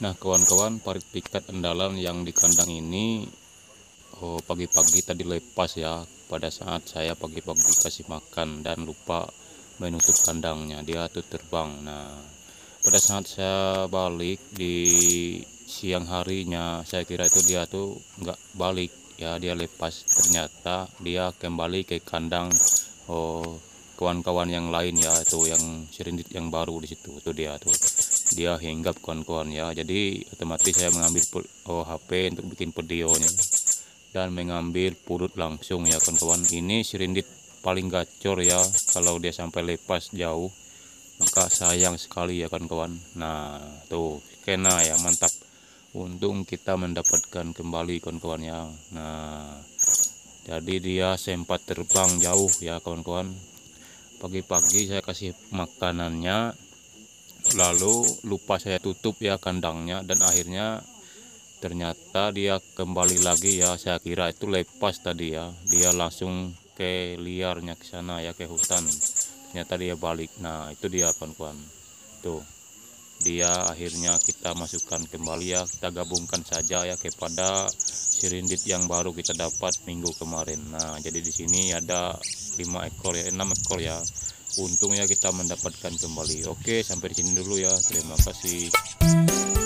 Nah kawan-kawan parit pikat andalan yang di kandang ini oh pagi-pagi tadi lepas ya. Pada saat saya pagi-pagi kasih makan dan lupa menutup kandangnya dia tuh terbang. Nah pada saat saya balik di siang harinya saya kira itu dia tuh nggak balik. Ya dia lepas. Ternyata dia kembali ke kandang oh kawan-kawan yang lain ya itu yang serindit yang baru di situ itu dia tuh dia hinggap kawan-kawan ya. Jadi otomatis saya mengambil oh, HP untuk bikin videonya dan mengambil purut langsung ya kawan-kawan. Ini serindit paling gacor ya. Kalau dia sampai lepas jauh maka sayang sekali ya kawan-kawan. Nah tuh kena ya. Mantap. Untung kita mendapatkan kembali kawan-kawan ya. Nah jadi dia sempat terbang jauh ya kawan-kawan. Pagi-pagi saya kasih makanannya lalu lupa saya tutup ya kandangnya dan akhirnya ternyata dia kembali lagi ya. Saya kira itu lepas tadi ya. Dia langsung ke liarnya ke sana ya ke hutan. Ternyata dia balik. Nah itu dia kawan-kawan. Tuh. Dia akhirnya kita masukkan kembali ya. Kita gabungkan saja ya kepada sirindit yang baru kita dapat minggu kemarin. Nah jadi di sini ada lima ekor ya enam ekor ya untungnya kita mendapatkan kembali. Oke sampai di sini dulu ya. Terima kasih